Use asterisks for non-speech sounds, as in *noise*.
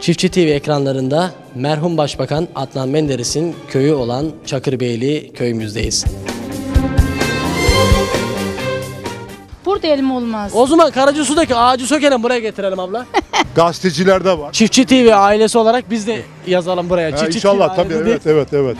Çiftçi TV ekranlarında merhum Başbakan Adnan Menderes'in köyü olan Çakırbeyli köyümüzdeyiz. Burada elim olmaz. O zaman Karacasu'daki ağacı sökelim buraya getirelim abla. *laughs* Gazetecilerde var. Çiftçi TV ailesi olarak biz de yazalım buraya. Ha, Çiftçi inşallah TV tabii ailesi evet evet evet.